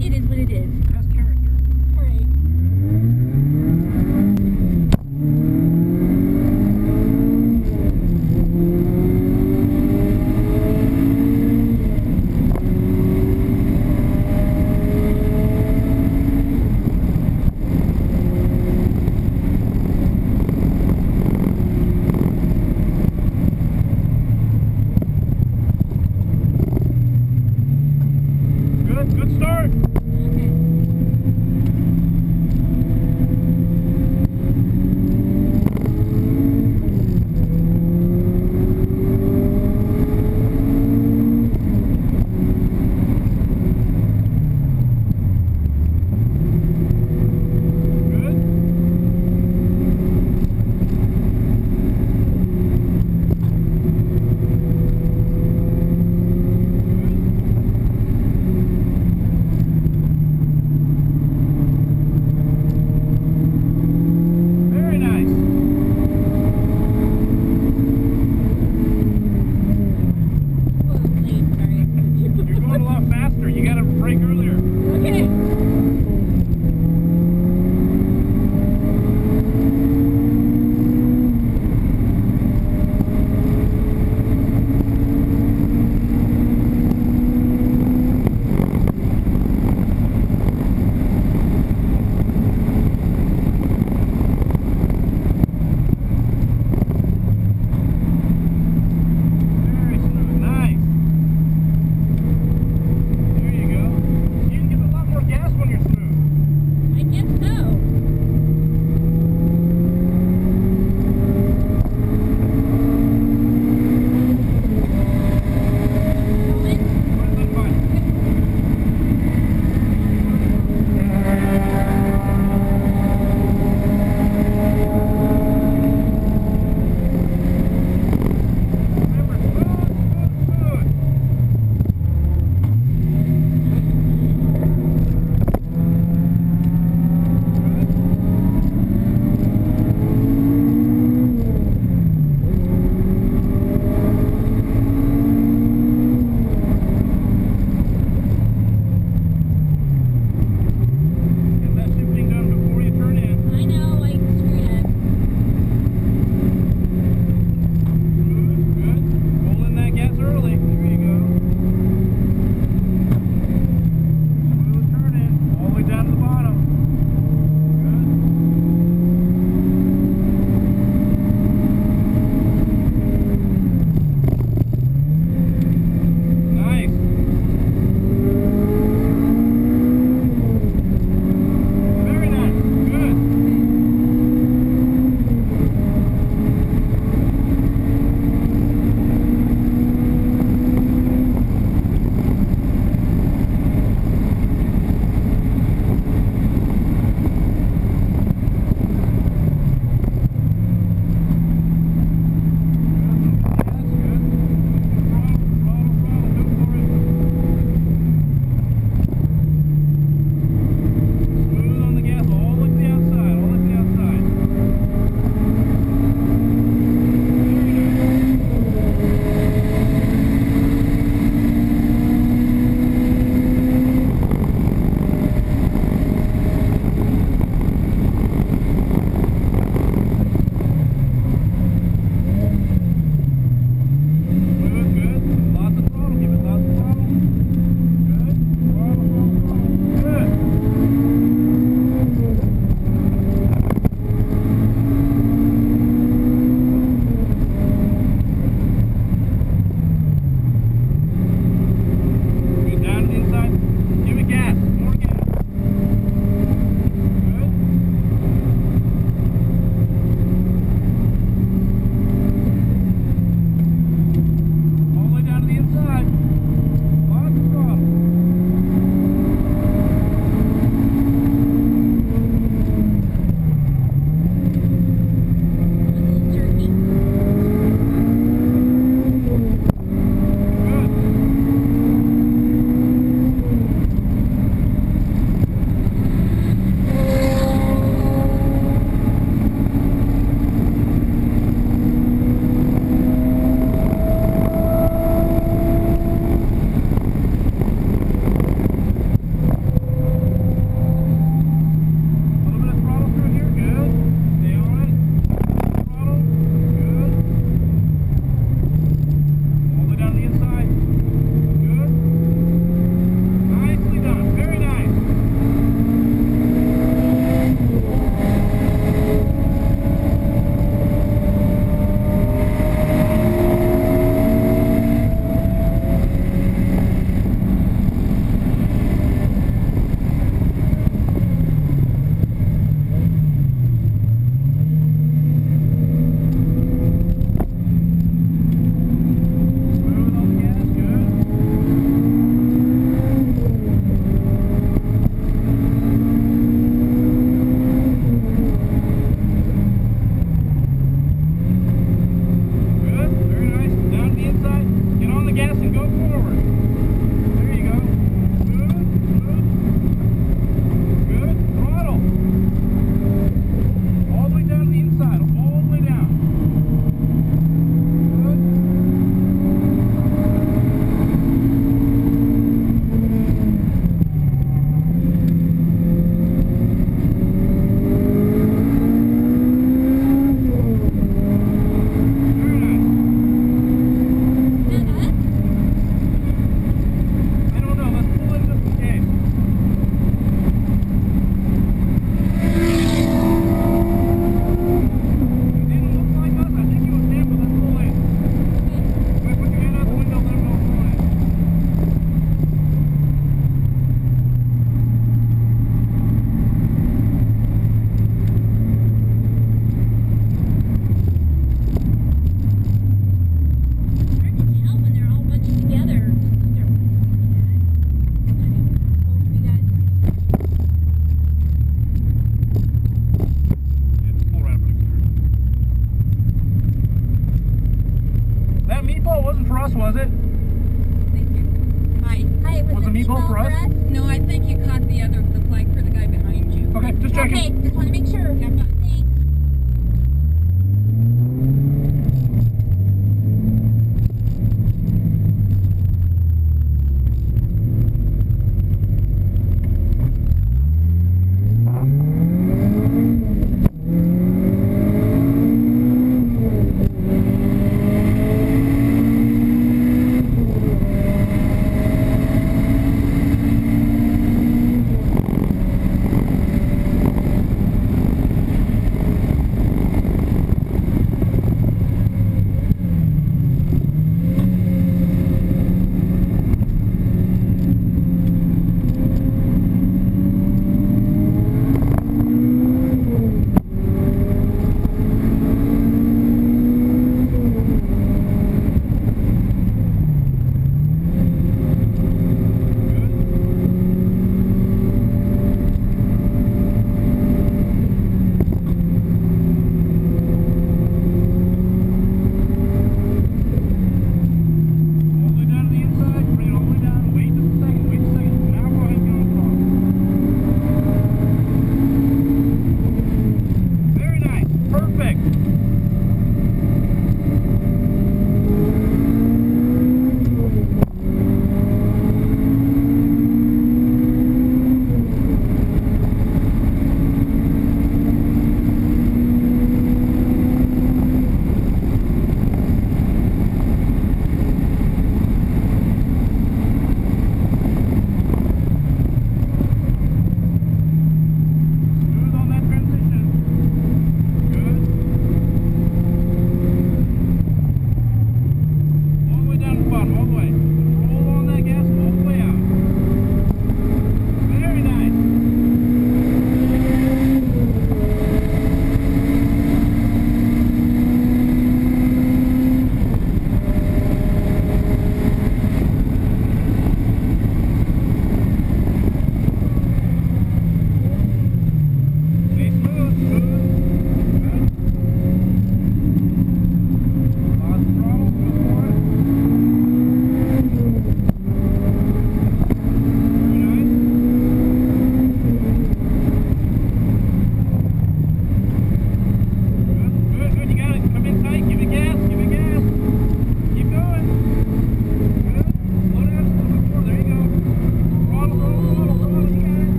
it is what it is. Okay.